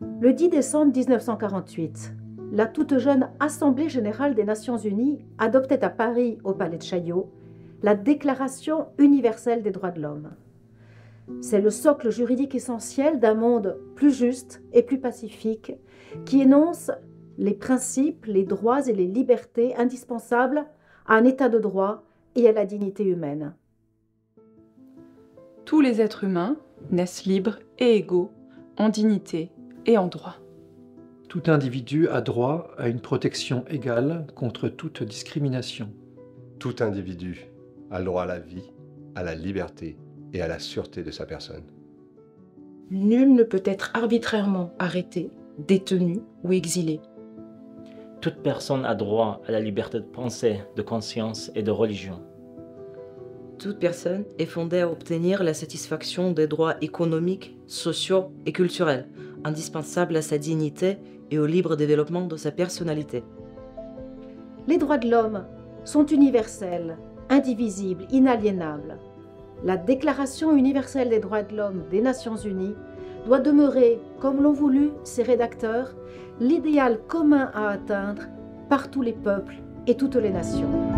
Le 10 décembre 1948, la toute jeune Assemblée générale des Nations unies adoptait à Paris, au Palais de Chaillot, la Déclaration universelle des droits de l'homme. C'est le socle juridique essentiel d'un monde plus juste et plus pacifique qui énonce les principes, les droits et les libertés indispensables à un état de droit et à la dignité humaine. Tous les êtres humains naissent libres et égaux en dignité et en droit. Tout individu a droit à une protection égale contre toute discrimination. Tout individu a le droit à la vie, à la liberté et à la sûreté de sa personne. Nul ne peut être arbitrairement arrêté, détenu ou exilé. Toute personne a droit à la liberté de pensée, de conscience et de religion. Toute personne est fondée à obtenir la satisfaction des droits économiques, sociaux et culturels, indispensables à sa dignité et au libre développement de sa personnalité. Les droits de l'homme sont universels, indivisibles, inaliénables. La Déclaration universelle des droits de l'homme des Nations Unies doit demeurer, comme l'ont voulu ses rédacteurs, l'idéal commun à atteindre par tous les peuples et toutes les nations.